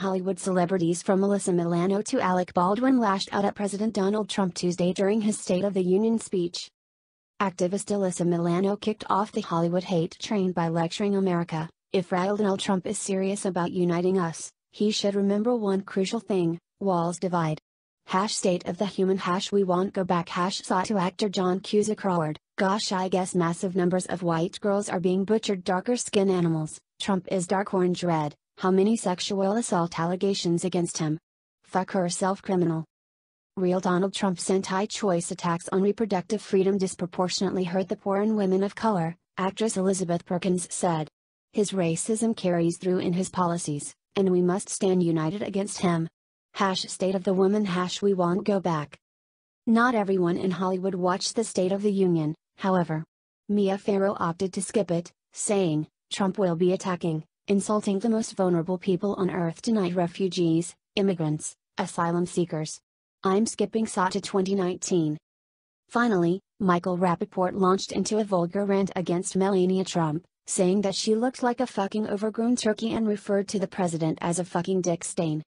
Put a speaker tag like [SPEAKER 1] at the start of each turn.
[SPEAKER 1] Hollywood celebrities from Alyssa Milano to Alec Baldwin lashed out at President Donald Trump Tuesday during his State of the Union speech. Activist Alyssa Milano kicked off the Hollywood hate train by lecturing America, if Donald Trump is serious about uniting us, he should remember one crucial thing, walls divide. Hash state of the human hash we won't go back hash SOTU actor John Cusack roared, gosh I guess massive numbers of white girls are being butchered darker skin animals, Trump is dark orange red, how many sexual assault allegations against him? Fuck herself criminal. Real Donald Trump's anti-choice attacks on reproductive freedom disproportionately hurt the poor and women of color, actress Elizabeth Perkins said. His racism carries through in his policies, and we must stand united against him. Hash State of the Woman Hash We Won't Go Back. Not everyone in Hollywood watched the State of the Union, however. Mia Farrow opted to skip it, saying, Trump will be attacking, insulting the most vulnerable people on earth tonight refugees, immigrants, asylum seekers. I'm skipping SOTU 2019. Finally, Michael Rapaport launched into a vulgar rant against Melania Trump, saying that she looked like a fucking overgrown turkey and referred to the president as a fucking dick stain.